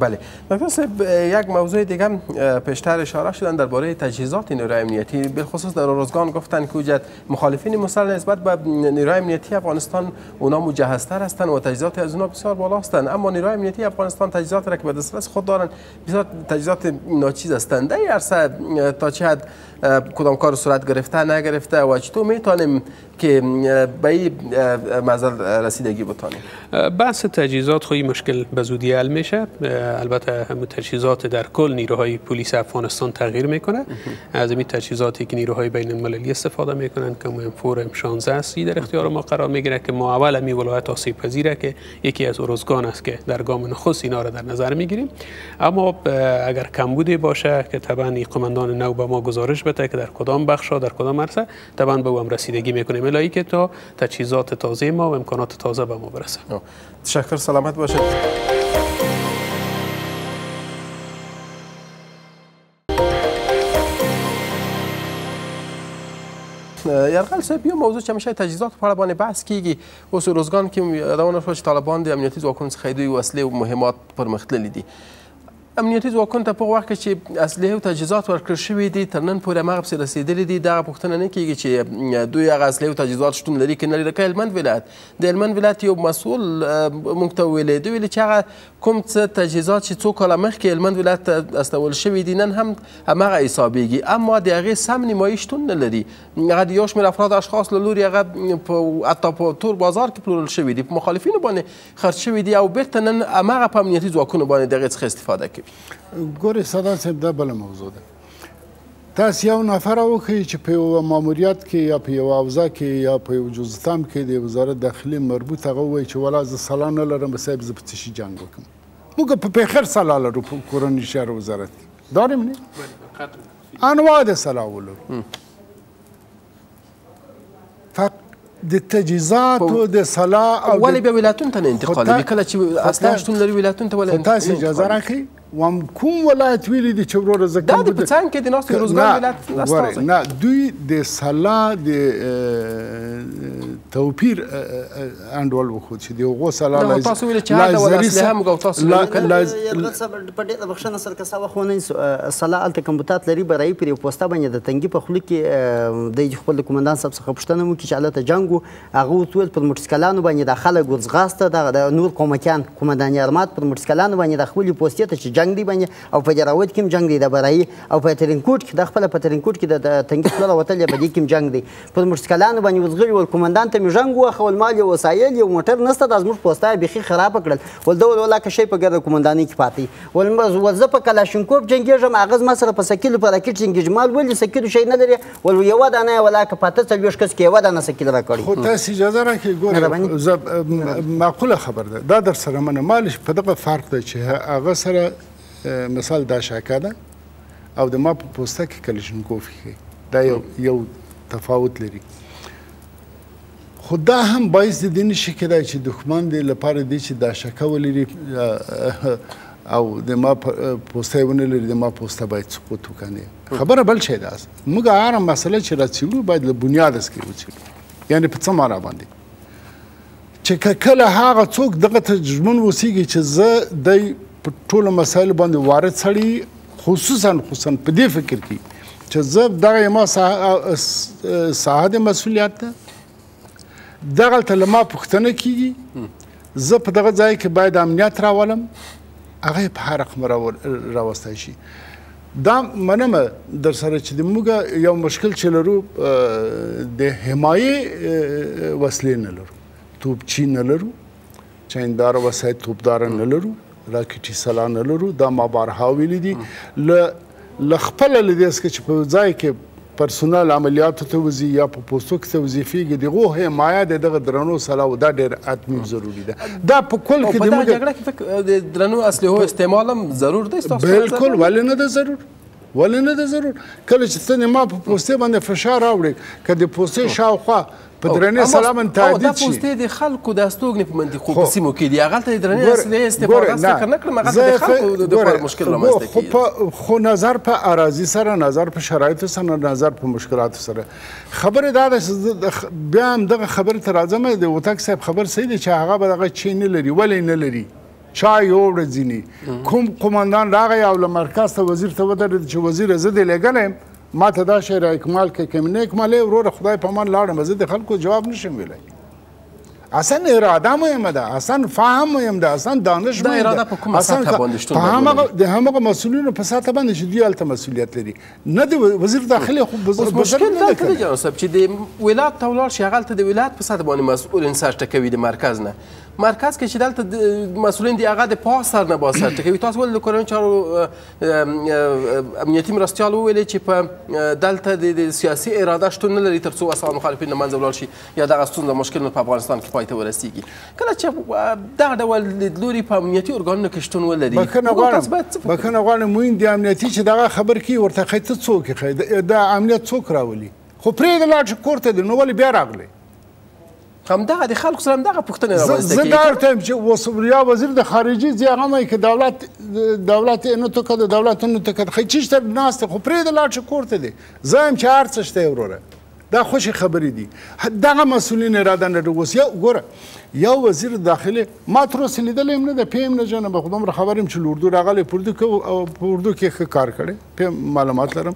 بله دکتر صاحب یک موضوع دیگه پیشتر اشاره شدن درباره تجهیزات نیروی امنیتی بالخصوص در روزگان گفتن که وجد مخالفین مسلح نسبت به نیروی امنیتی افغانستان اونا مجهزتر هستند و تجهیزات از اونا بسیار بالا هستند اما نیروی امنیتی افغانستان تجهیزات را که به دسترس خود دارند بسیار تجهیزات ناچیز هستند در عرصه تا چه حد کدام کار صورت گرفته نگرفته و چطور میتونیم که به این مزل رسیدگی بتانیم بحث تجهیزات خوی مشکل به زودی حل میشه البته هم تجهیزات در کل نیروهای پلیس افغانستان تغییر میکنه از این تجهیزاتی که نیروهای بین المللی استفاده میکنن که مهم فور ام 16 در اختیار ما قرار میگیره که ما اول می ولایت آسیب پذیره که یکی از ارزگان است که در گام نخست اینا را در نظر میگیریم اما اگر کم کمبودی باشه که طبعا قمندان نو به ما گزارش بده که در کدام بخش در کدام مرسه طبعا به او هم رسیدگی میکنیم الایی که تا تجهیزات تازه ما و امکانات تازه به ما برسه تشکر سلامت باشید یرغل صاحب یو موضوع چې همیشه تجهیزات په اړه باندې بحث کیږي اوس روزګان کې یادونه شوه چې طالبان د امنیتي ځواکونو څخه دوی وسلې او مهمات پرمختللي دي امنیتي ځواکونو ته په وخت کې چې اسلحې او تجهیزات ورکړل شوي دي تر نن پورې هماغه پسې رسېدلي دي دغه پوښتنه نه کېږي چې دوی هغه اسلحې او تجهیزات شتون لري که نه لري لکه هلمند ولایت د هلمند ولایت یو مسؤل موږ ته ویلې دوی ویلي چې هغه کوم څه تجهیزات چې څو کاله مخکې هلمند ولایت ته استول شوي دي نن هم هماغه حسابېږي اما د هغې سم نیمایي شتون نه لري هغه د یو شمېر افراد اشخاص له لوري هغه په حتی په تور بازار کې پلورل شوي دي په مخالفینو باندې خرڅ شوي دي او بیرته نن هماغه په امنیتي ځواکونو باندې دغه څخه استفاده کوي ګورې صدا صاحب دا بل موضوع ده تاسو یو نفر وکړئ چې په یو ماموریت کې یا په یو اوزا کې یا په یو جزتام کې د وزارت داخلي مربوط هغه وایي چې ولا زه سلا نه لرم به صاحب زه په څه شي جنګ وکم موږ په پیخر سلا لرو په کورني شهر وزارت کې داریم نه انواع د سلا ولرو فقط د تجهیزاتو د سلا او ولې به ولایتونو ته نه انتقالوي کله چې اصلاح شتون لري ولایتونو ته ولې خو تاسو اجازه راکړئ وام کوم ولایت ویلي دي چې وروره زه کوم دا د څنګ کې د ناست روزګار ولایت استاد نه دوی د سلا د توپیر انډول وښود چې د هغو سلا لا تاسو ویل چې هغه ول اسلحه موږ او تاسو له کړه په ډېر بخښنه سره که ساوه خو نه سلا الته کمبوتات لري برای پر پوسټه باندې د تنګي په خلک کې د خپل کومندان صاحب څخه پښتنه مو کې چې الته جنگو هغه وتول پر موټسکلانو باندې د خلک ورځغاسته د نور کومکان کومندان ارمات پر موټسکلانو باندې د خپل پوسټه ته چې جنگ دی باندې او په جراوت کې جنگ دی د برای او په ترینکوټ کې د خپل په ترینکوټ کې د تنګي خپل وتل په دې کې جنگ دی پر موټرسکلانو باندې وزغلي ول کومندان ته مې ژنګ ووخه ول مال یو وسایل یو موټر نسته دا زموږ پوستا بیخي خراب کړل ول ده ول ولا که شی په ګرده کومندانۍ کې پاتې ول ول زه په کلاشینکوف جنګېږم هغه زما سره په سکیلو په راکټ جنګېږي مال ولې سکیلو شی نه لري ول یوه دانه ولا که پاته څلوېښت کس کې یوه دانه سکیل راکړي خو تاسو اجازه راکړئ ګورئ زه معقوله خبر ده دا در سره منه مال په دغه فرق ده چې هغه سره مثال دا شاکه ده او د ما په پوسته کې کلشنکوف ښي دا یو یو تفاوت لري خو دا هم باعث د دې نشي کېدای چې دښمن دې لپاره دې چې دا شکه ولري او د ما پوسته ونه لري د ما پوسته باید سقوط وکني خبره بل شي ده موږ هر مسله چې راڅیړو باید له بنیاد څخه وڅیړو یعنی په څه معنا باندې چې که کله هغه څوک دغه ته ژمن وسیږي چې زه د په ټولو مسایلو باندې وارد سړی خصوصا خصوصا په دې فکر کې چې زه دغه ما ساحه د مسولیت ده دغه ته لما پښتنه کیږي زه په دغه ځای کې باید امنیت راولم هغه په هر رقم راوستای شي دا منم در سره چې د موږ یو مشکل چې لرو د حمایه وسلې نه لرو توپچی نه لرو چیندار وسایل توپدار نه لرو راکټي سلا نه لرو دا ما بارها ویلي دي ل خپل لدې اسکه چې په ځای کې پرسونل عملیاتو ته وځي یا په پوستو کې توظیفیږي د غو حمایه د دغه درنو سلاو دا ډېر اتمی ضروري ده دا په کل کې د موږ جګړه کې د درنو اسلحو استعمال هم ضرور دی تاسو بالکل ولې نه ده ضرور ولې نه ده ضرور کله چې ته ما په پوستې باندې فشار راوړي که د پوستې شاوخوا په درنې سلام ان تهدید شي دا پوسټې د خلکو د استوګنې په منطقو په سیمو کې دي هغه ته درنې اصلي استفاده څخه نه کړم هغه د خلکو د لپاره مشکل رامنځته کیږي خو نظر په اراضي سره نظر په شرایطو سره نظر په مشکلاتو سره خبره دا ده بیا هم دغه خبره تر راځم د وتک صاحب خبر سي دي چې هغه به دغه چی نه لري ولې نه لري چا یو ورځ ځینی کوم قومندان راغی او له مرکز ته وزیر ته ودرېد چې وزیر زه دې لګلم ماته دا شی را اکمال که کمی نه اکماله وروره خدای په من لاړم زه د خلکو جواب نشم ویلای اصلا اراده مهمه ده اصلا فهم مهم ده اصلا دانش مهم ده اراده په کومه سطح باندې شتون هغه د همغه مسولینو په سطح باندې چې دوی هلته مسولیت لري نه د وزیر داخله خو بزرګ مشکل دا کړی جناب صاحب چې د ولایت ته ولاړ شي هغه ته د ولایت په سطح باندې مسؤل انسان ټکوي د مرکز نه مرکز کې چې دلته مسولین دی هغه د پاس سر نه باسر ټکوي تاسو ول د کورنۍ چارو امنیتي مرستیال وویل چې په دلته د سیاسي اراده شتون نه لري ترڅو وسله مخالفین له منځه ولاړ شي یا دغه ستونزه مشکل په افغانستان کې پای ته ورسیږي کله چې دغه ډول لیدلوري په امنیتي ارګانونو کې شتون ولري بخښنه غواړم بخښنه غواړم موین د امنیتي چې دغه خبر کی ورته خې ته څوک خې د امنیت څوک راولي خو پرې د لاټ کورته دی نو ولې بیا راغلی همدغه د خلکو سره همدغه پوښتنه رامنځته کیږي زه دا اړ یم چې اوس یا وزیر د خارجي ځي هغه مې کې دولت دولت نه تو کده دولت نه تو کده خې چیشته ناست خو پرې د لاټ کوړته دي زه هم چې هر څه شته وروره دا خوشي خبرې دي دغه مسولین را ده نه اوس یو ګوره یو وزیر داخله ما تر اوسه لیدل هم نه د پیم نه جنه به خدوم خبرم چې لوردو راغلی پردو کې پردو کې ښه کار کړي په معلومات لرم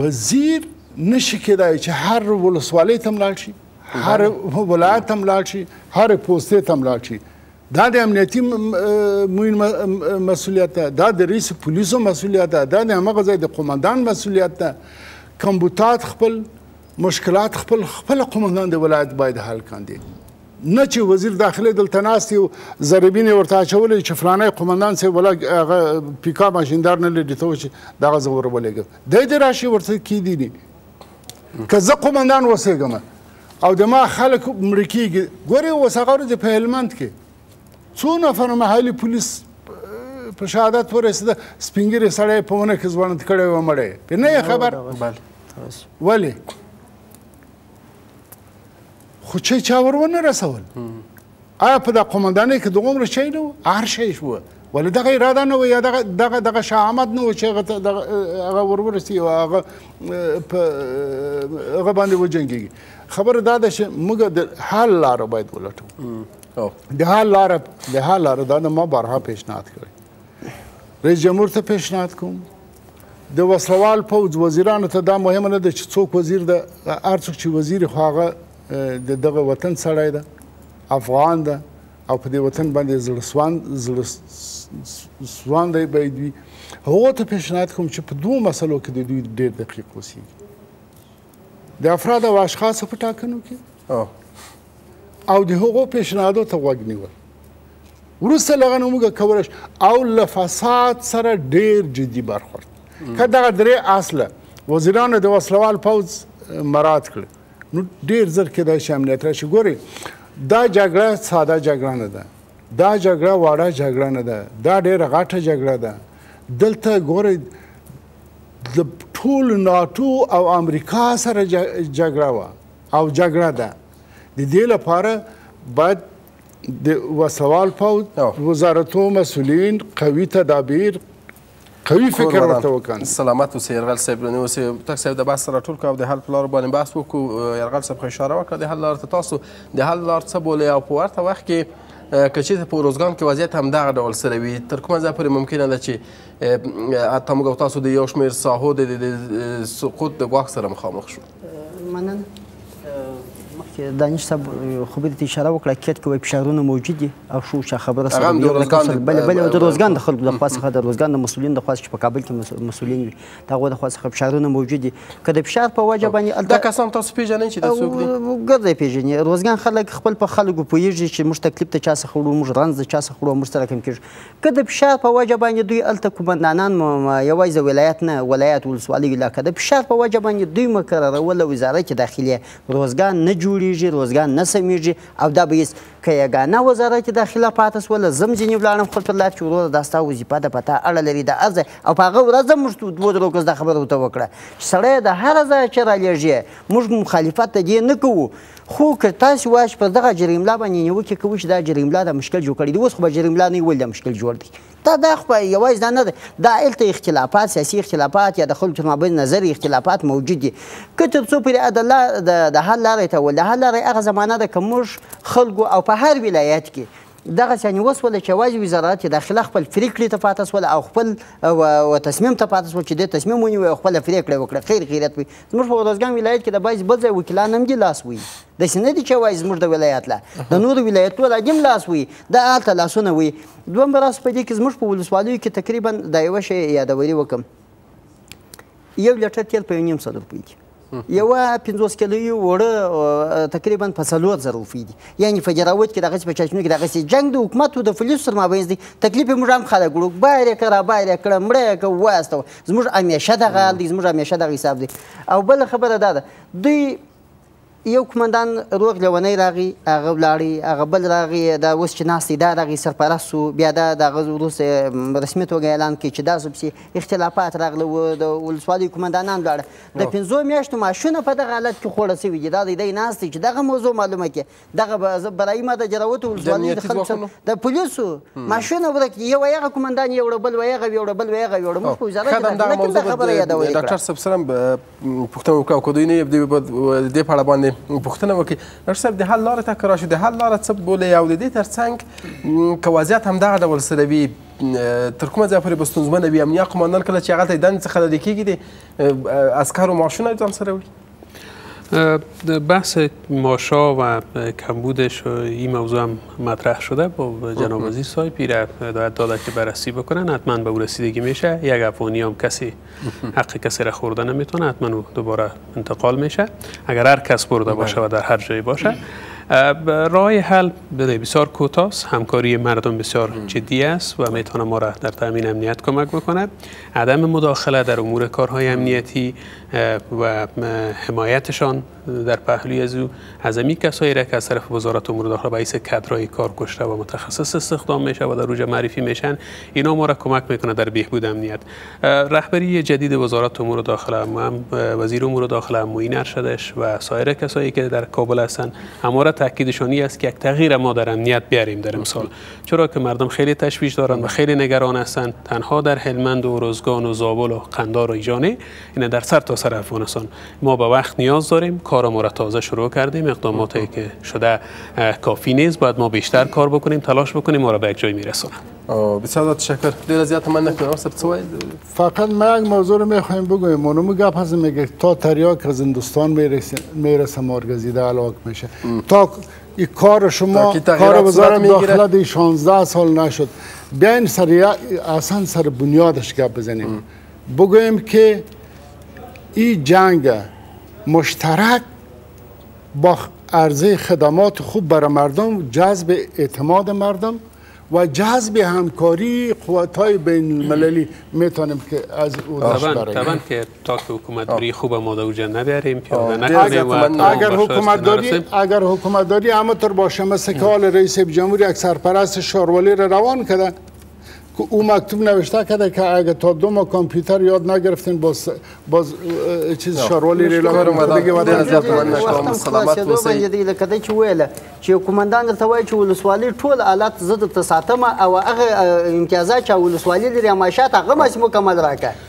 وزیر نشي کېدای چې هر ولسوالۍ ته ملاړ شي هر ولایت ته ملاړ شي هر پوستې ته ملاړ شي دا د امنیتي موین مسولیت ده دا د رئیس پولیسو مسولیت ده دا د همغه ځای د قومندان مسولیت ده کمبوتات خپل مشکلات خپل خپل قومندان د ولایت باید حل کاندي نه چې وزیر داخله دلته ناست یو زربینې ورته اچولې چې فلانه قومندان سي ولا هغه پیکا ماشیندار نه لري ته چې دغه زور ولګ د دې راشي ورته کې دي نه که زه قومندان وسېګم او د ما خلک مړ کیږي ګوري وسغور د پهلمند کې څو نفر محلي پولیس په شهادت ورسېده سپینګیری سړی په ونه کې ځوړند کړی و مړی پې نه یې خبر ولې خو چې چا ور ونه رسول آیا په د قومندانۍ کې دغومره شی نه و هر شی شو ولې دغه اراده نه و یا دغه دغه دغه شهامت نه و چې هغه هغه ور ورسي او هغه په هغه باندې وجنګېږي خبره دا ده چې موږ د حل لاره باید ولټو د حل لار د حل لار دا نه ما بارها پیشنهاد کړی رئیس جمهور ته پیشنهاد کوم د وسلوال پوج وزیرانو ته دا مهمه نه ده چې څوک وزیر ده هر څوک چې وزیر خو هغه د دغه وطن سړی ده افغان ده او په دې وطن باندې زړه سوان زړه سوان دی باید وي هغه ته پیشنهاد کوم چې په دوه مسلو کې د دوی ډېر دقیق وسی د افراد او اشخاصو په ټاکنو کې او د هغو پیشنهادو ته غوږ نیول وروسته لغه نو موږ کولای شو او له فساد سره ډیر جدي برخورد که دغه درې اصله وزیرانو د وسلوال پوځ مراد کړ نو ډیر زر کېدای شي امنیت راشي ګوري دا جګړه ساده جګړه نه ده دا جګړه واړه جګړه نه ده دا ډیره غټه جګړه ده دلته ګوري د ټول ناتو او امریکا سره جګړه و او جګړه ده د دې لپاره باید د وسوال پوځ وزارتو مسولین قوي تدابیر قوي فکر ورته وکړ سلامت اوسې يرغل صاحب نو اوس تک صاحب د بحث سره ټول کو د حل پلار باندې بحث وکړو يرغل صاحب خو اشاره وکړه د حل لار ته تاسو د حل لار څه بولې او په ورته وخت کې کچې په روزګان کې وضعیت هم دغه ډول سره وي تر کومه ځای پورې ممکنه ده چې حتی موږ تاسو د یو شمېر ساحو د سقوط د ګواښ سره مخامخ شو مننه چې دانش صاحب خبرې ته اشاره وکړه کېټ کې وایي فشارونه موجود دي او شو چې خبره سره یو د کفر بل بل د روزګان د خلکو د خوا څخه د روزګان د مسولین د خوا چې په کابل کې مسولین وي دا غو د خوا څخه فشارونه موجود دي که د فشار په وجه باندې دا کسان تاسو پیژنئ چې د څوک دي ګرځي پیژني روزګان خلک خپل په خلکو پوهیږي چې موږ تکلیف ته چا څخه وړو موږ رنځ چا څخه وړو موږ سره کم کیږي که د فشار په وجه باندې دوی هلته قومندانان یوازې د ولایت نه ولایت ولسوالیو علاقه د فشار په وجه باندې دوی مقررول او وزارت داخلې روزګان نه جوړیږي روزګان نه سمیږي او دا به هیڅ که یګانه وزارت داخله پاتې شوله زم ځینې ولاړم خپل پر لار چې وروره دا ستا وظیفه ده په تا اړه لري د هر ځای او په هغه ورځ موږ دوه درو کس دا خبره ورته وکړه چې سړی د هر ځای چې رالیږي موږ مخالفت د دې نه کوو خو که تاسو وایئ چې پر دغه جریملا باندې نیوکې کوي چې دا جریملا دا مشکل جوړ کړی دی اوس خو به جریملا نه ولې دا مشکل جوړ دی دا دا خو یوازې دا نه دی دا هلته اختلافات سیاسي اختلافات یا د خلکو تر مابین نظر اختلافات موجود دي که تر څو پورې د الله د حل لارې ته ول د حل لارې هغه زمانه ده که موږ خلکو او په هر ولایت کې دغه څاني وسوله چې یوازې وزارت داخله خپل پریکړې ته پاته سول او خپل و تصمیم ته پاته سول چې دې تصمیم ونیوی او خپله پریکړه وکړه خیر غیرت وي زموږ په ارزګان ولایت کې د بعضې بل ځای وکیلان هم دي لاس وي داسې نه دي چې یوازې زموږ د ولایت لا د نورو ولایتو لا دیم لاس وي د هلته لاسونه وي دوم راس په دې کې زموږ په ولسوالیو کې تقریبا دا یوه شی یادوري وکم یو لیټر تیل په یو نیم سل روپۍ دي یوه پنځوس کیلوي اوړه تقریبا په څلور زره روپۍ دي یعنې په جراوت کې دغسې په چاشنو کې دغسې جنګ د حکومت او د پولیسو سره مابینځ دی تکلیف یې موږ هم خلک وړو بایر یې کړه رابایر یې کړه مړه یې کړه واستوه زموږ همیشه دغه حال دی زموږ همیشه دغه حساب دی او بله خبره دا ده دوی یو قومندان روغ لیونی راغی هغه ولاړی هغه بل راغی دا اوس چې ناست دی دا راغی سرپرست سو بیا دا د هغه وروسته رسمي توګه اعلان کړي چې داسې پسې اختلافات راغله و د ولسوالۍ قومندانان ولاړه د نو. پنځو میاشتو معاشونه په دغه حالت کې خوړه سوي دي دا دی دی ناست دی چې دغه موضوع معلومه کړي دغه به زه برایي ما د جراوتو د ولسوالۍ د امنیتي خلکو سره ځواکونو د پولیسو معاشونه ورک دي یو هغه قومندان یې وړه بل ویغه ویوړه بل ویغه ویوړه موږ په ښه وزارت ده کې همدغه داخله کې موضوع دا به خبره د یادولې کړه ډاکټر صاحب سره هم پوښتنه وکړه او که دوی نه دوی به د دې په اړه باندې پوښتنه وکړي ډاکټر صاحب د حل لارې ته که راشو د حل لاره څه بولئ او د دې ترڅنګ که وضعیت همدغه ډول سره وي تر کومه ځایه پورې به ستونزمنه وي امنیه قوماندان کله چې هغه ته دندې څخه لرې کېږي د عسکرو معاشونه ځان سره وړي بحث ماشا و کمبودش این موضوع هم مطرح شده با جناب عزیز صاحب پیره داده که بررسی بکنن حتما به او رسیدگی میشه یک افغانی هم کسی حق کسی را خورده نمیتونه حتما او دوباره انتقال میشه اگر هر کس برده بله. باشه و در هر جایی باشه راه حل بسیار کوتاست همکاری مردم بسیار جدی است و میتونه ما را در تامین امنیت کمک بکنه عدم مداخله در امور کارهای امنیتی و حمایتشان در پهلوی از او ازمی کسایی را که از طرف وزارت امور داخله به حیث کدرای کارکشته و متخصص استخدام میشه و در اوجه معرفی میشن اینا ما را کمک میکنه در بهبود امنیت رهبری جدید وزارت امور داخله هم وزیر امور داخله هم معین ارشدش و سایر کسایی که در کابل هستند اما را تاکیدشانی است که یک تغییر ما در امنیت بیاریم در امسال چرا که مردم خیلی تشویش دارند و خیلی نگران هستند تنها در هلمند و روزگان و زابل و قندار و ایجانه اینه در سر تا سر افغانستان ما به وقت نیاز داریم کار ما را تازه شروع کردیم اقداماتی که شده کافی نیست باید ما بیشتر کار بکنیم تلاش بکنیم ما را به یک جای میرسونه بسیار تشکر دیر زیاد من نکنم است سوای فقط من یک موضوع رو میخوایم بگویم مونم گپ هست میگه تا تریاک از هندوستان میرسه میرسه مارگزیده علاق میشه تا این کار شما کار وزارت داخله دی 16 سال نشد بیاین سر اصلا سر بنیادش گپ بزنیم بگویم که ای جنگ مشترک با عرضه خدمات خوب بر مردم جذب اعتماد مردم و جذب همکاری قوت های بین المللی میتونیم که از او طبعا طبعا که تا که حکومت بری خوب ماده اوجا نبیاریم پیاده نکنیم و اگر حکومت داری اگر حکومت داری اما تر باشه مثل که حال رئیس جمهوری یک سرپرست شارولی را روان کرده که او مکتوب نوشته کرده که اگه تا دو ماه کامپیوتر یاد نگرفتین باز باز چیز شارولی ریلا کارم و دیگه وقت از من نکام سلامت وسی دیگه لکه دی چې ویله چې یو کومندان درته وایي چې ولسوالي ټول آلات زه درته ساتم او هغه امتیازات چې ولسوالي لري معاشات هغه ماسی مکمل راکه